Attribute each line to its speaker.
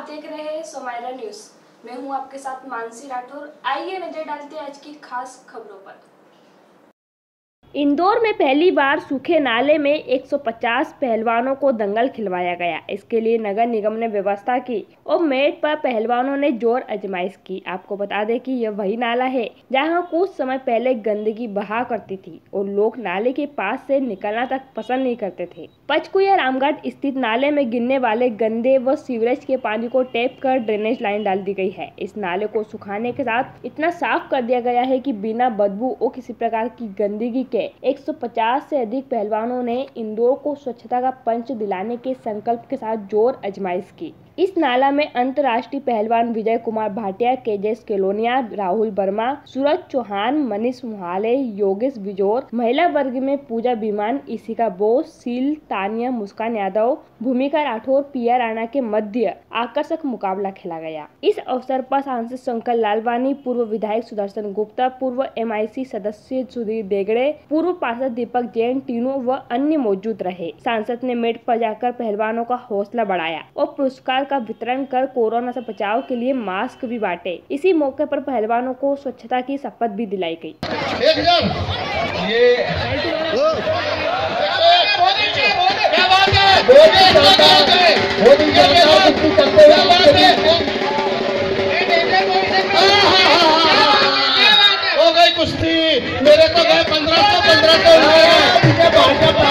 Speaker 1: देख रहे हैं सोमायरा न्यूज़। मैं हूँ आपके साथ मानसी राठौर। आइए नज़र डालते हैं आज की खास खबरों पर।
Speaker 2: इंदौर में पहली बार सूखे नाले में 150 पहलवानों को दंगल खिलवाया गया। इसके लिए नगर निगम ने व्यवस्था की और मेट पर पहलवानों ने ज़ोर अजमाइश की। आपको बता दें कि यह वही नाला है जहाँ कुछ समय पहले गंदगी बहा करती थी और लोग नाले के पास से निकलना तक पसंद नहीं करते थे। पचकुया रामगढ़ स्थित नाले में गिरने वाले गंदे व सीवरेज के पानी को टेप कर ड्रेनेज लाइन डाल दी गई है। इस नाले को सुखाने के साथ इतना साफ़ कर दिया गया है की बिना बदबू और किसी प्रकार की गंदगी के 150 से अधिक पहलवानों ने इंदौर को स्वच्छता का पंच दिलाने के संकल्प के साथ ज़ोर अजमाइश की। इस नाला में अंतर्राष्ट्रीय पहलवान विजय कुमार भाटिया केजेस केलोनिया, राहुल वर्मा, सूरज चौहान, मनीष मुहाले, योगेश बिजोर, महिला वर्ग में पूजा विमान इसिका बोस, सील तानिया, मुस्कान यादव, भूमिका राठौर पिया राणा के मध्य आकर्षक मुकाबला खेला गया। इस अवसर पर सांसद शंकर लालवानी, पूर्व विधायक सुदर्शन गुप्ता, पूर्व एमआईसी सदस्य सुधीर देगड़े, पूर्व पार्षद दीपक जैन तीनों व अन्य मौजूद रहे। सांसद ने मेट पर जाकर पहलवानों का हौसला बढ़ाया और पुरस्कार का वितरण कर कोरोना से बचाव के लिए मास्क भी बांटे। इसी मौके पर पहलवानों को स्वच्छता की शपथ भी दिलाई गई।
Speaker 3: है कुश्ती हो गई कुश्ती। मेरे तो गए पंद्रह सौ पंद्रह सौ।